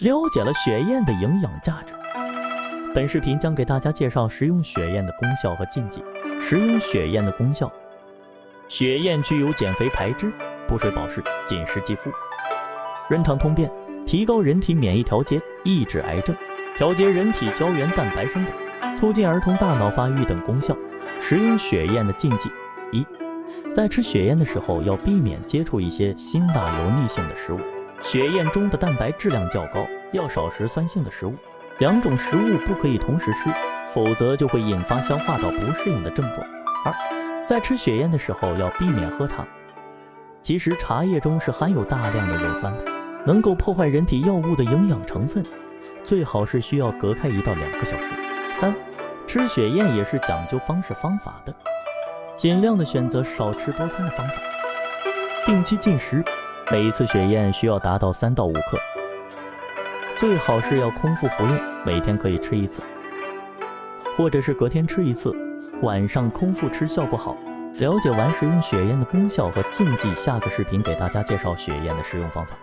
了解了血燕的营养价值。本视频将给大家介绍食用血燕的功效和禁忌。食用血燕的功效：血燕具有减肥排脂、补水保湿、紧实肌肤、润肠通便、提高人体免疫调节、抑制癌症、调节人体胶原蛋白生长、促进儿童大脑发育等功效。食用血燕的禁忌：一，在吃血燕的时候要避免接触一些辛辣油腻性的食物。血燕中的蛋白质量较高，要少食酸性的食物。两种食物不可以同时吃，否则就会引发消化道不适应的症状。二，在吃血燕的时候要避免喝茶。其实茶叶中是含有大量的鞣酸的，能够破坏人体药物的营养成分，最好是需要隔开一到两个小时。三，吃血燕也是讲究方式方法的，尽量的选择少吃多餐的方法，定期进食，每一次血燕需要达到三到五克。最好是要空腹服用，每天可以吃一次，或者是隔天吃一次，晚上空腹吃效果好。了解完食用血燕的功效和禁忌，下个视频给大家介绍血燕的食用方法。